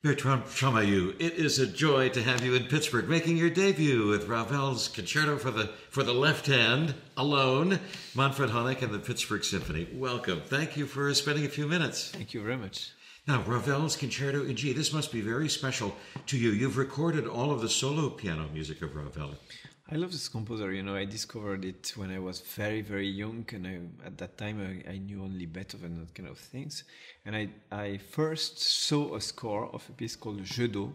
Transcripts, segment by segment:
Bertrand Chamayou, it is a joy to have you in Pittsburgh, making your debut with Ravel's Concerto for the for the Left Hand alone, Manfred Honeck and the Pittsburgh Symphony. Welcome. Thank you for spending a few minutes. Thank you very much. Now, Ravel's Concerto in G. This must be very special to you. You've recorded all of the solo piano music of Ravel. I love this composer. You know, I discovered it when I was very, very young, and I, at that time I, I, knew only Beethoven and that kind of things. And I, I first saw a score of a piece called d'eau,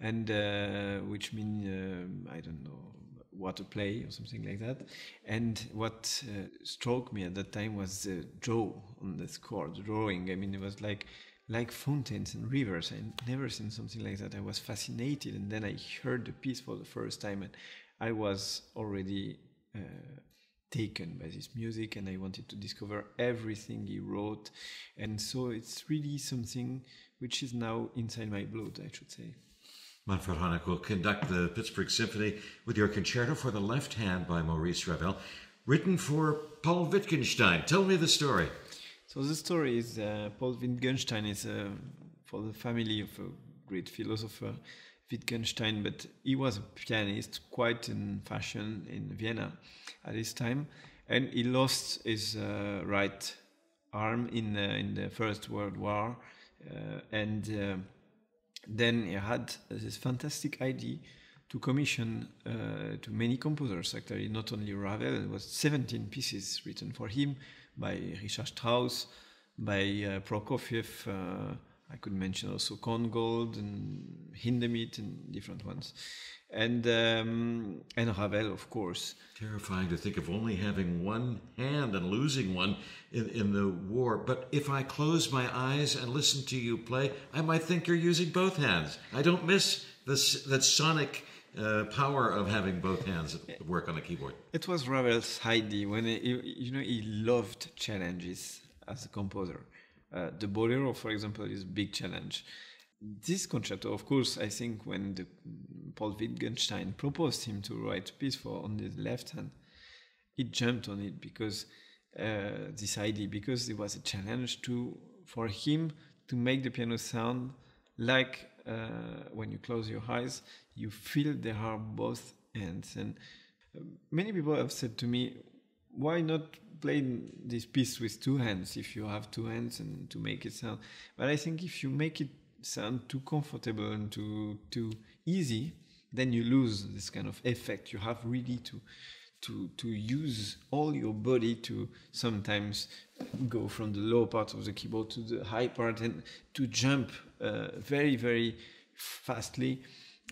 and uh, which means um, I don't know water play or something like that. And what uh, struck me at that time was the draw on the score, the drawing. I mean, it was like like fountains and rivers. I never seen something like that. I was fascinated, and then I heard the piece for the first time, and I was already uh, taken by this music and I wanted to discover everything he wrote. And so it's really something which is now inside my blood, I should say. Manfred Honeck will conduct the Pittsburgh Symphony with your concerto for the left hand by Maurice Ravel, written for Paul Wittgenstein. Tell me the story. So the story is uh, Paul Wittgenstein is uh, for the family of a great philosopher Wittgenstein, but he was a pianist quite in fashion in Vienna at this time, and he lost his uh, right arm in in the First World War, uh, and uh, then he had this fantastic idea to commission uh, to many composers. Actually, not only Ravel, it was 17 pieces written for him by Richard Strauss, by uh, Prokofiev I could mention also Korngold and Hindemith and different ones. And um, and Ravel, of course. Terrifying to think of only having one hand and losing one in, in the war. But if I close my eyes and listen to you play, I might think you're using both hands. I don't miss this that sonic uh, power of having both hands work on a keyboard. It was Ravel's idea when he, you know he loved challenges as a composer. Uh, the bolero, for example, is a big challenge. This concerto, of course, I think when the, Paul Wittgenstein proposed him to write piece for on the left hand, he jumped on it because uh, this idea, because it was a challenge to for him to make the piano sound like uh, when you close your eyes, you feel there are both ends. And uh, many people have said to me, why not play this piece with two hands if you have two hands and to make it sound but i think if you make it sound too comfortable and too too easy then you lose this kind of effect. You have really to to to use all your body to sometimes go from the low part of the keyboard to the high part and to jump uh, very very fastly.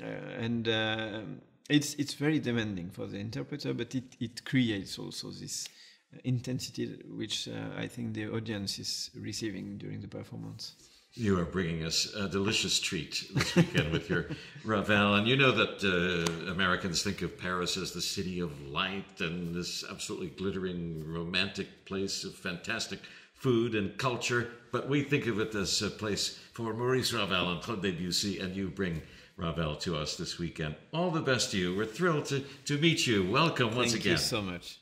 Uh, and uh, it's it's very demanding for the interpreter, but it, it creates also this intensity which uh, I think the audience is receiving during the performance. You are bringing us a delicious treat this weekend with your Ravel. And you know that uh, Americans think of Paris as the city of light and this absolutely glittering, romantic place of fantastic food and culture. But we think of it as a place for Maurice Ravel and Claude Debussy, and you bring Ravel to us this weekend. All the best to you. We're thrilled to, to meet you. Welcome once Thank again. Thank you so much.